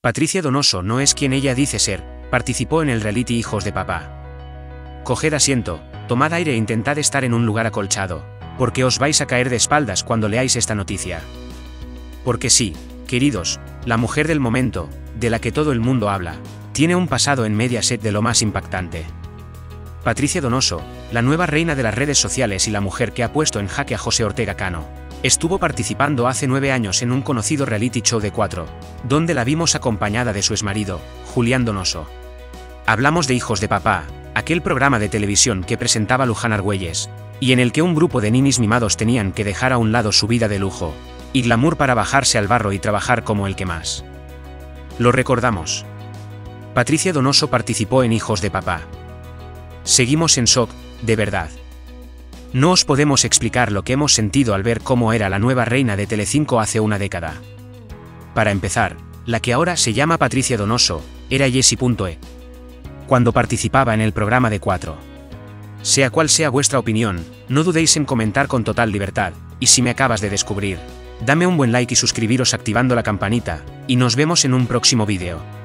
Patricia Donoso no es quien ella dice ser, participó en el reality Hijos de Papá. Coged asiento, tomad aire e intentad estar en un lugar acolchado, porque os vais a caer de espaldas cuando leáis esta noticia. Porque sí, queridos, la mujer del momento, de la que todo el mundo habla, tiene un pasado en Mediaset de lo más impactante. Patricia Donoso, la nueva reina de las redes sociales y la mujer que ha puesto en jaque a José Ortega Cano, estuvo participando hace nueve años en un conocido reality show de cuatro, donde la vimos acompañada de su exmarido, Julián Donoso. Hablamos de Hijos de Papá, aquel programa de televisión que presentaba Luján Argüelles, y en el que un grupo de ninis mimados tenían que dejar a un lado su vida de lujo, y glamour para bajarse al barro y trabajar como el que más. Lo recordamos. Patricia Donoso participó en Hijos de Papá. Seguimos en shock, de verdad. No os podemos explicar lo que hemos sentido al ver cómo era la nueva reina de Telecinco hace una década. Para empezar, la que ahora se llama Patricia Donoso, era Jessie.e. Cuando participaba en el programa de 4. Sea cual sea vuestra opinión, no dudéis en comentar con total libertad, y si me acabas de descubrir, dame un buen like y suscribiros activando la campanita, y nos vemos en un próximo vídeo.